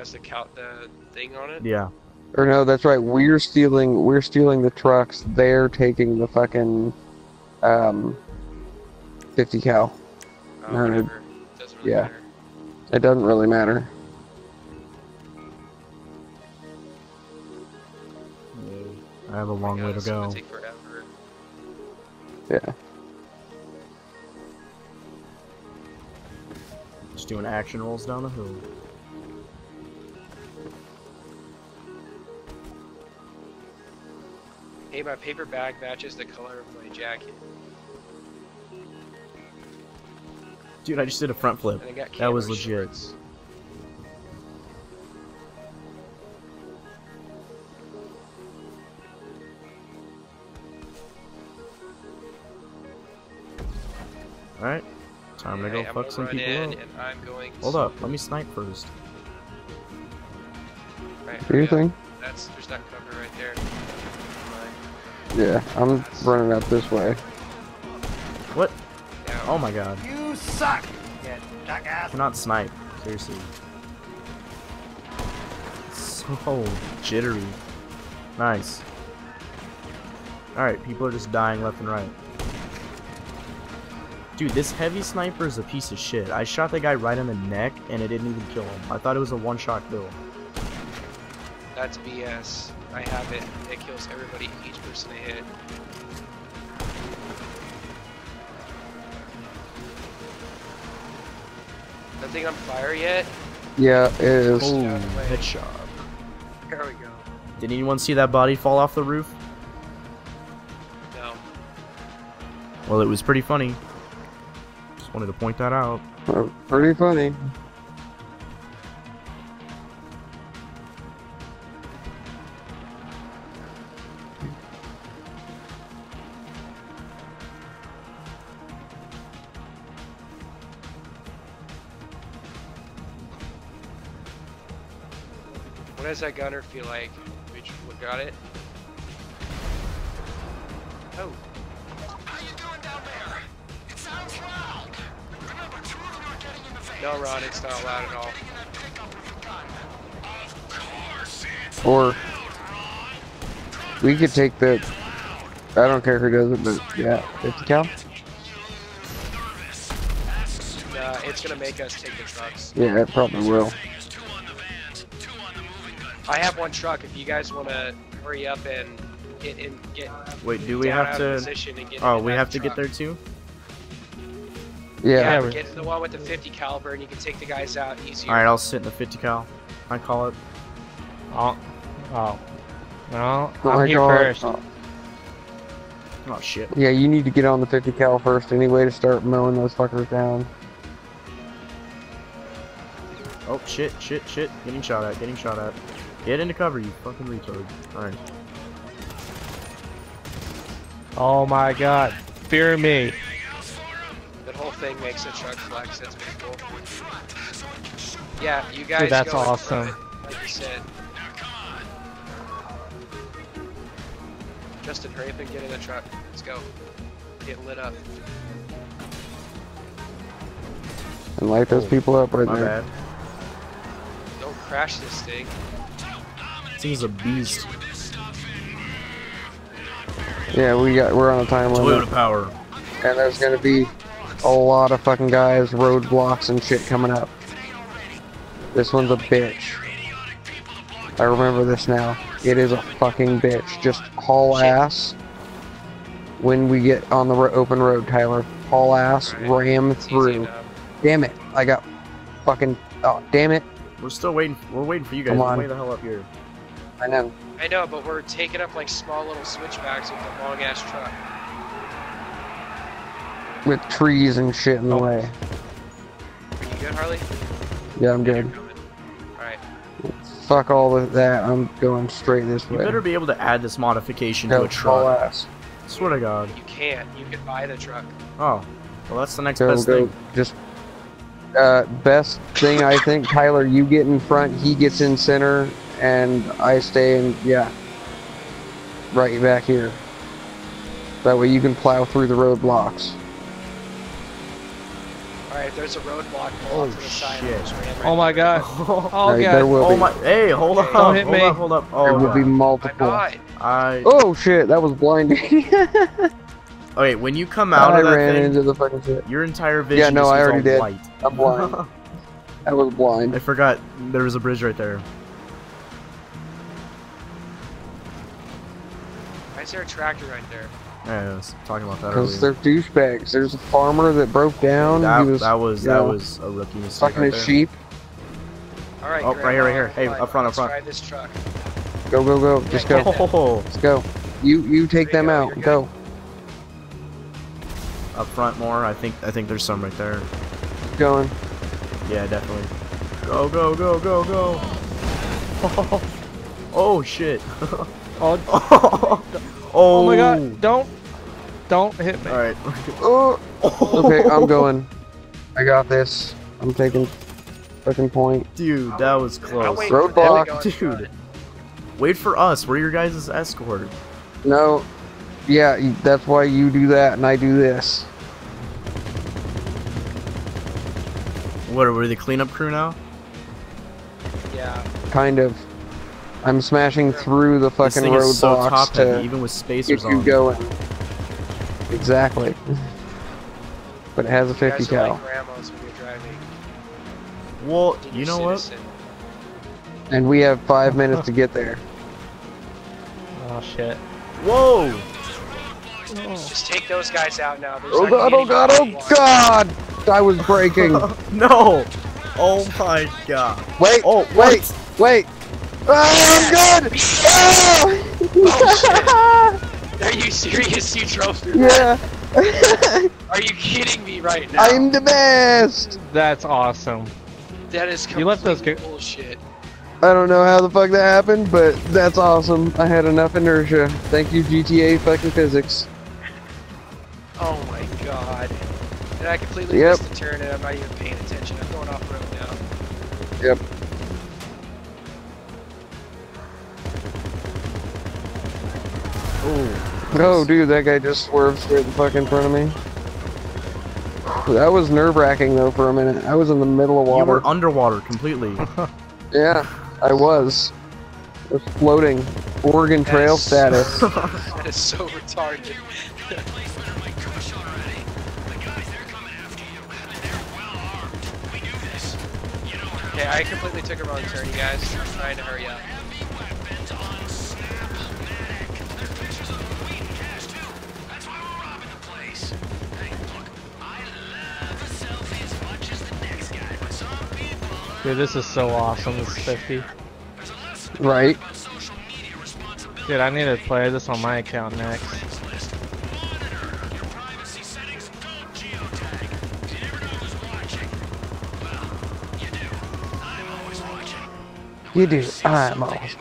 has to count the thing on it. Yeah. Or no, that's right. We're stealing. We're stealing the trucks. They're taking the fucking um, 50 cal. Oh, No, no. whatever. Doesn't really Yeah. matter. It doesn't really matter. I have a long Yeah, way to gonna go. Take forever. Yeah. Just doing action rolls down the hill. Hey, my paper bag matches the color of my jacket, Dude, I just did a front flip. and I got That was camo legit. shorts. Alright. Time to go I'm fuck some people in, up. I'm going. Hold to... up, let me snipe first. Right, Do your thing. That's there's that cover right there. Mine. Yeah, I'm running up this way. What? Oh my god. You suck, you jackass. Cannot snipe. Seriously. So jittery. Nice. Alright, people are just dying left and right. Dude, this heavy sniper is a piece of shit. I shot the guy right in the neck and it didn't even kill him. I thought it was a one-shot kill. That's BS. I have it. It kills everybody, each person I hit. Nothing on fire yet? Yeah, it is. Oh, out of the way. headshot. There we go. Did anyone see that body fall off the roof? No. Well, it was pretty funny. Just wanted to point that out. Uh, Pretty funny. What does that gunner feel like? We got it. Oh, How you doing down there? It sounds loud. Remember, two of you are getting in the van. no, Ron, it's not loud at all. Getting in that pickup with your gun. Of course it's Or we could take the. I don't care who does it, but yeah, 50 cal. Nah, it's gonna make us take the trucks. Yeah, it probably will. I have one truck. If you guys want to hurry up and get in, get Wait, do we have out of to... position and get Oh, in we that have to get there too? Yeah, Yeah. but get to the one with the 50 caliber, and you can take the guys out easier. Alright, I'll sit in the 50 cal. I call it. Oh. Oh. Well, Oh I'm my here first. Oh, Oh shit. Yeah, you need to get on the 50 cal first anyway to start mowing those fuckers down. Oh shit, shit, shit. Getting shot at, getting shot at. Get into cover, you fucking retard. Alright. Oh my god. Fear me. That whole thing makes a truck flex. That's pretty cool. Yeah, you guys. that's go in awesome. front, Like you said. Justin, hurry up and get in the truck. Let's go. Get lit up. And light those people up right My there. bad. Don't crash this thing. Thing's a beast. Yeah, we got we're on a time limit, Toyota power. and there's gonna be a lot of fucking guys, roadblocks and shit coming up. This one's a bitch. I remember this now. It is a fucking bitch. Just haul ass when we get on the ro- open road, Tyler. Haul ass, ram through. Damn it! I got fucking. Oh, damn it! We're still waiting. We're waiting for you guys. Come on. way the hell up here. I know. I know, but we're taking up like small little switchbacks with the long ass truck. With trees and shit in the Oh. way. Are you good, Harley? Yeah, I'm good. Alright. Fuck all of that. I'm going straight this You way. better be able to add this modification Go to a haul truck. ass. Swear to God. You can't. You can buy the truck. Oh, well that's the next Go, best go. thing. Just uh, best thing I think, Tyler. You get in front, he gets in center, and I stay in. Yeah, right back here. That way you can plow through the roadblocks. Alright, Alright, there's a roadblock Oh, off to the side. Shit. just right Oh my god. Oh Alright, there god. will Oh be. my! Hey, hold up! Don't hit hold me. up! Hold up! Oh, there will Oh, be multiple. not. I. Oh shit, that was blinding. Okay, when you come out I of that ran thing, into the fucking shit. your entire vision Yeah, no, just I already all did. white. I'm blind. I was blind. I forgot there was a bridge right there. Why is there a tractor right there? Yeah, I was talking about that Because earlier. they're douchebags. There's a farmer that broke down. that, he was that was that know, was a rookie mistake. fucking Right his there. sheep. Alright, Oh, right here, right here. Hey, up front, up let's front. Drive this truck. Go, go, go. Just go. Oh, Let's go. You you take you them go, out. Go. up front more. I think I think there's some right there. Going. Yeah, definitely. Go go go go go. Oh, Oh, shit. Oh, oh, oh my god. Oh. Don't. Don't hit me. All right. Oh. Okay, I'm going. I got this. I'm taking fucking point. Dude, that was close. wait for them to Roadblock. Dude. Wait for us. We're your guys' escort. No. Yeah, that's why you do that and I do this. What are we the cleanup crew now? Yeah. Kind of. I'm smashing through the This fucking thing is so top roadblocks heavy, to even with get spacers you on. going. Exactly. But it has a 50 cal. like grandmas when you're driving. Well, you know what? And we have five minutes to get there. Oh shit. Whoa! Just take those guys out now. There's Oh not god, oh god, any oh water. god! I was breaking. no! Oh my god. Wait, Oh, wait, wait. Oh, I'm good! Oh! Are you serious? You drove through yeah. Are you kidding me right now? I'm the best! That's awesome. That is You left those complete bullshit. I don't know how the fuck that happened, but that's awesome. I had enough inertia. Thank you, GTA fucking physics. Oh my god. Did I completely Yep. missed the turn and I'm not even paying attention. I'm going off road Oh. Oh, dude, that guy just swerved straight the fuck in front of me. That was nerve wracking though for a minute. I was in the middle of water. You water. were underwater completely. Yeah, I was. I was floating. Oregon Trail That's- status. That is so retarded. Okay, I completely took a wrong turn, you guys. I'm trying to hurry up. Dude, this is so awesome. This 50. right. Dude, I need to play this on my account next. You do. I'm always.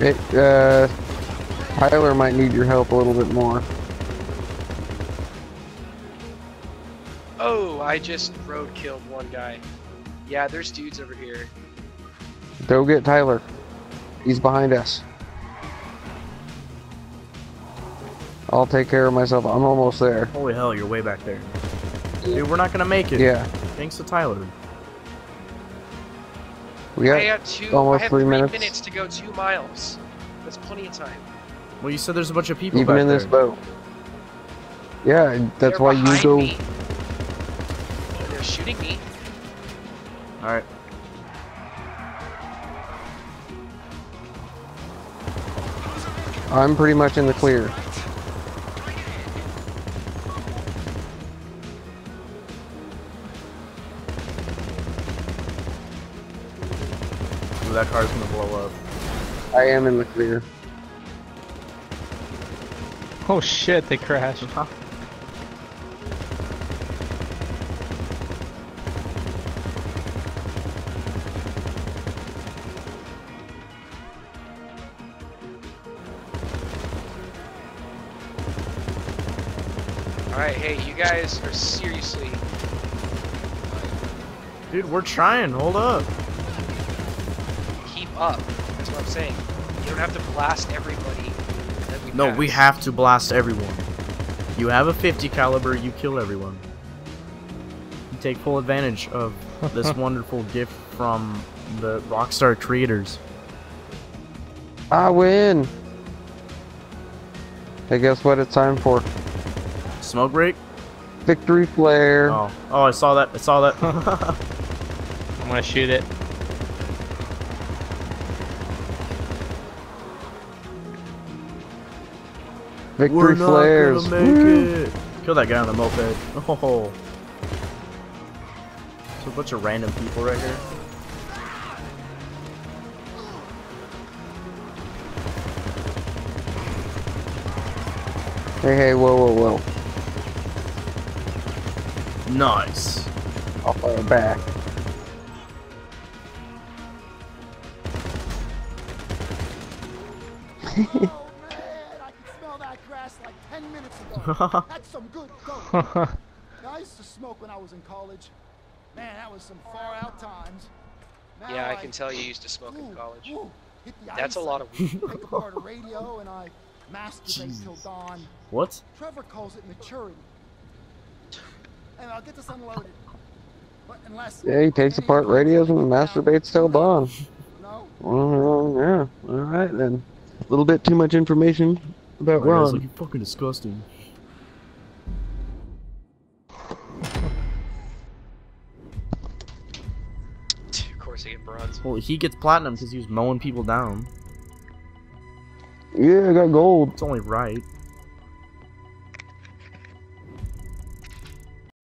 It, uh, Tyler might need your help a little bit more. Oh, I just road killed one guy. Yeah, there's dudes over here. Go get Tyler. He's behind us. I'll take care of myself. I'm almost there. Holy hell, you're way back there. Dude, we're not gonna make it. Yeah. Thanks to Tyler. We I got. have two. almost I have three three minutes. minutes. to go two miles. That's plenty of time. Well, you said there's a bunch of people Even back in there. this boat. Yeah, that's They're why you go. Me. And they're shooting me. All right. I'm pretty much in the clear. Ooh, that car's gonna blow up. I am in the clear. Oh shit, they crashed. Alright, hey, you guys are seriously. Dude, we're trying. Hold up. Keep up. That's what I'm saying. You don't have to blast everybody. we No, we have to blast everyone. You have a 50 caliber, you kill everyone. You take full advantage of this wonderful gift from the Rockstar creators. I win. Hey, guess what? It's time for Smoke break? victory flare. Oh, oh, I saw that. I saw that. I'm gonna shoot it. victory We're not flares. gonna make Woo. it. Kill that guy on the moped. Oh. There's a bunch of random people right here. Hey, hey, whoa, whoa, whoa. Nice. I'll fire back. Oh man, I can smell that grass like 10 minutes ago. That's some good dope. Now, I used to smoke when I was in college. Man, that was some far out times. Now Yeah, I can tell you used to smoke in college. ooh, hit the That's a lot of weed. Take apart a radio and I masturbate till Jeez. dawn. what? Trevor calls it maturity. And I'll get this unloaded. But unless Yeah, he takes apart radios and masturbates till dawn. No. Well, yeah. All right then. A little bit too much information about yeah, it's Ron. like you fucking disgusting. Of course, I get bronze. Well, he gets platinum because he was mowing people down. Yeah, I got gold. It's only right.